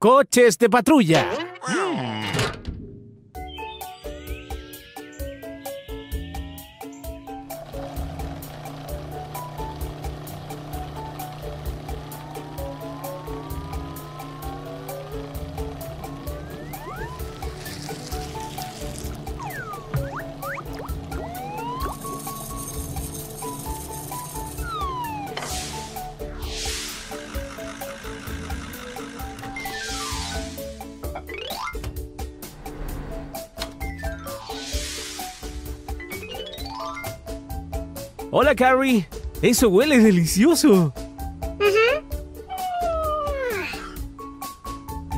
Coches de patrulla. Hola, Carrie. Eso huele delicioso.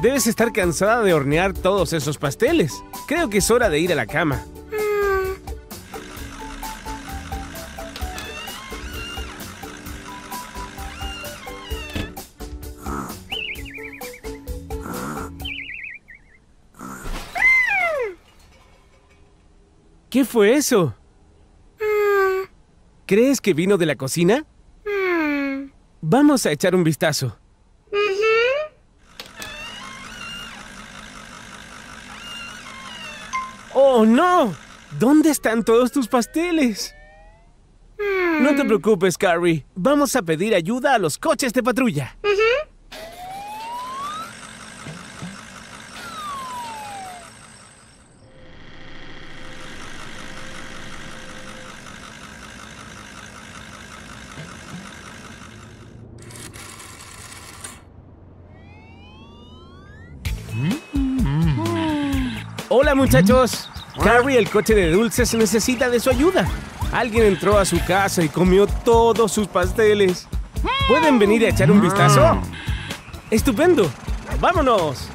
Debes estar cansada de hornear todos esos pasteles. Creo que es hora de ir a la cama. ¿Qué fue eso? ¿Crees que vino de la cocina? Vamos a echar un vistazo. ¡Oh, no! ¿Dónde están todos tus pasteles? No te preocupes, Carrie. Vamos a pedir ayuda a los coches de patrulla. Hola muchachos. Carrie, el coche de dulces, necesita de su ayuda. Alguien entró a su casa y comió todos sus pasteles. ¿Pueden venir a echar un vistazo? Estupendo. Vámonos.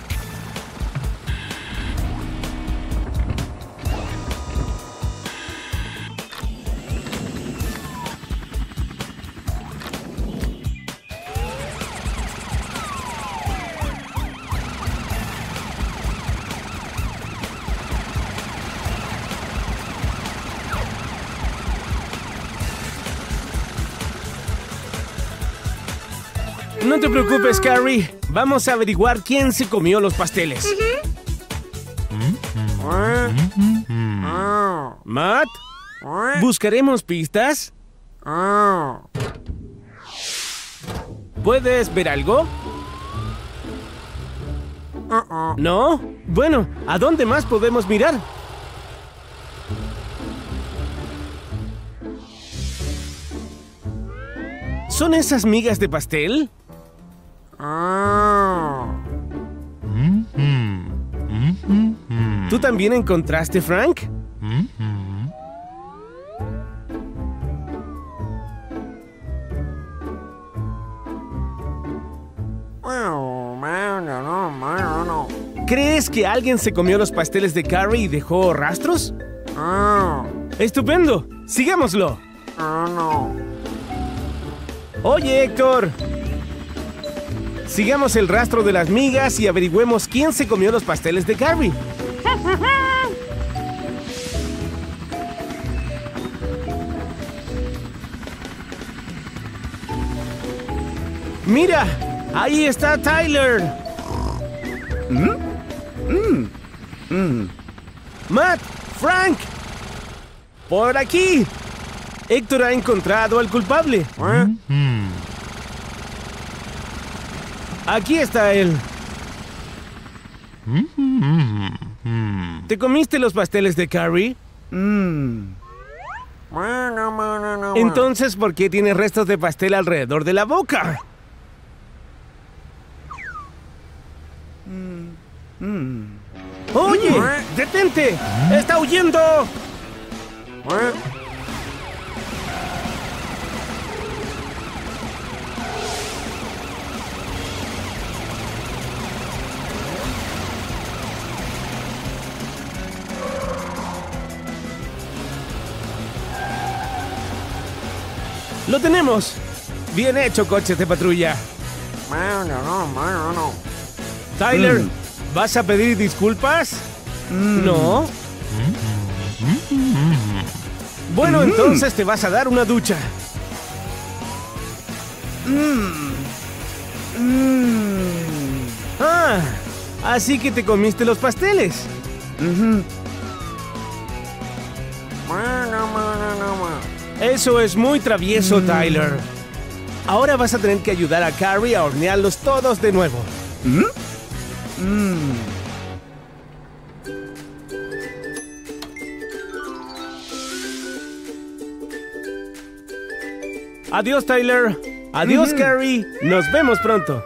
No te preocupes, Carrie. Vamos a averiguar quién se comió los pasteles. Matt, ¿buscaremos pistas? ¿Puedes ver algo? ¿No? Bueno, ¿a dónde más podemos mirar? ¿Son esas migas de pastel? ¿Tú también encontraste, Frank? ¿Crees que alguien se comió los pasteles de Carrie y dejó rastros? ¡Estupendo! ¡Sigámoslo! Oye, Héctor. Sigamos el rastro de las migas y averigüemos quién se comió los pasteles de Carrie. ¡Mira! ¡Ahí está Tyler! ¡Matt! ¡Frank! ¡Por aquí! Héctor ha encontrado al culpable. Aquí está él. ¿Te comiste los pasteles de Carrie? Entonces, ¿por qué tiene restos de pastel alrededor de la boca? ¡Oye! ¡Detente! ¡Está huyendo! ¡Lo tenemos! Bien hecho, coches de patrulla. Tyler, ¿vas a pedir disculpas? No. Bueno, entonces te vas a dar una ducha. Ah, así que te comiste los pasteles. Eso es muy travieso, Mm. Tyler. Ahora vas a tener que ayudar a Carrie a hornearlos todos de nuevo. Adiós, Tyler. Adiós, Carrie. Nos vemos pronto.